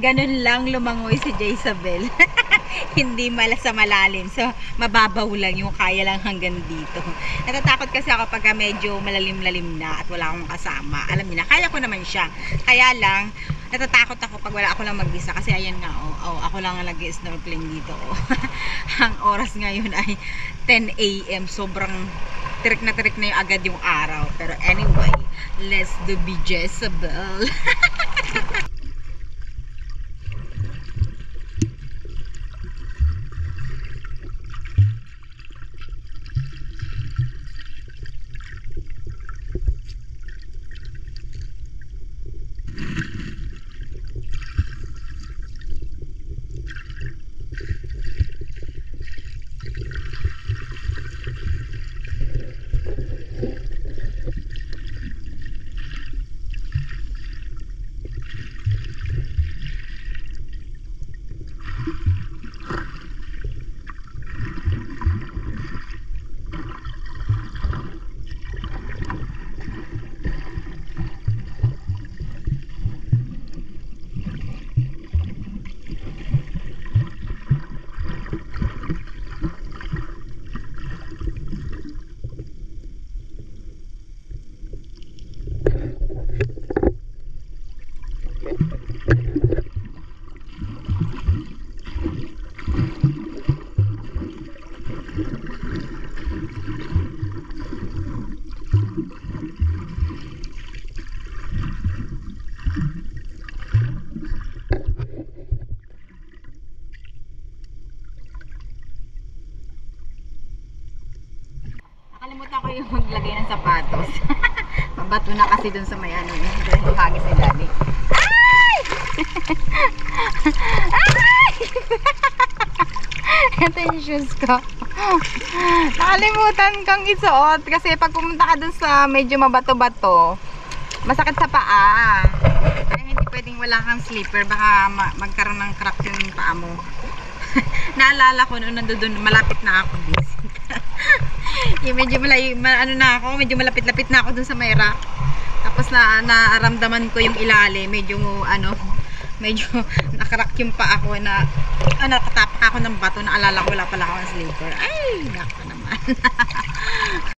Ganun lang lumangoy si Jezabel. Hindi mala sa malalim. So, mababaw lang yung kaya lang hanggang dito. Natatakot kasi ako pagka medyo malalim-lalim na at wala akong kasama. Alam niyo na, kaya ko naman siya. Kaya lang, natatakot ako pag wala ako lang mag-isa. Kasi ayan nga, oh, oh, ako lang ang nag-snorkeling dito. Oh. ang oras ngayon ay 10 a.m. Sobrang tirik na tirik na yung agad yung araw. Pero anyway, let's do be Jezebel. Nakalimutan ko yung maglagay ng sapatos. Mabato na kasi dun sa may ano eh. Dahil hagis ni daddy. Ay! Ay! Ito yung shoes ko. Nakalimutan kang isuot kasi pag pumunta ka dun sa medyo mabato-bato, masakit sa paa. Kaya hindi pwedeng wala kang slipper. Baka ma- magkaroon ng crack yung paa mo. Naalala ko noon nandoon malapit na ako visit. yung medyo malay, ma, ano na ako, medyo malapit-lapit na ako dun sa may rock. Tapos na naaramdaman ko yung ilalim, medyo ano, medyo nakarak yung pa ako na ano, nakatapak ako ng bato, naalala ko wala pala ako ng slipper. Ay, nako naman.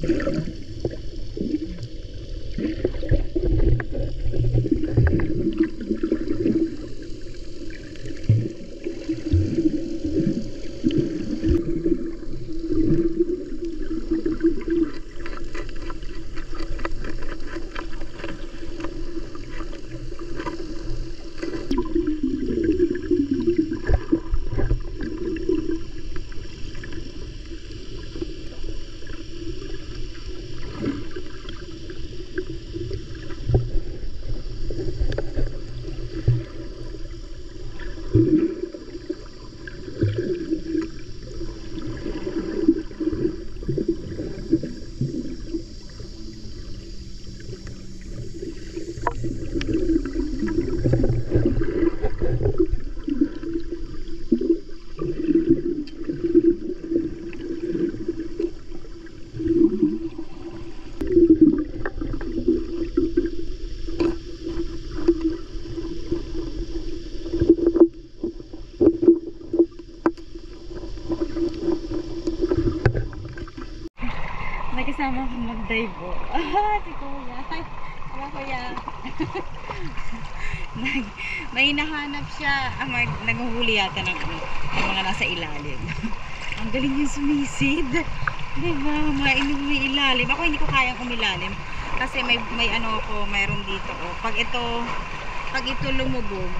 Thank Nagkasama ko mag-dive po. Ah, si Kuya. Wala Kuya. Nag, may hinahanap siya. Ah, mag, nanguhuli yata ng, ano, ng mga nasa ilalim. Ang galing yung sumisid. Di ba? Mga inumi ilalim. Ako hindi ko kayang umilalim. Kasi may, may ano ako, mayroon dito. Oh. Pag ito, pag ito lumubog,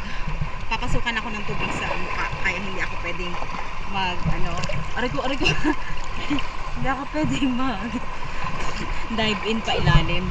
papasukan ako ng tubig sa mukha. Kaya hindi ako pwedeng mag, ano, aray ko, aray ko. hindi ako pwedeng mag dive in pa ilalim.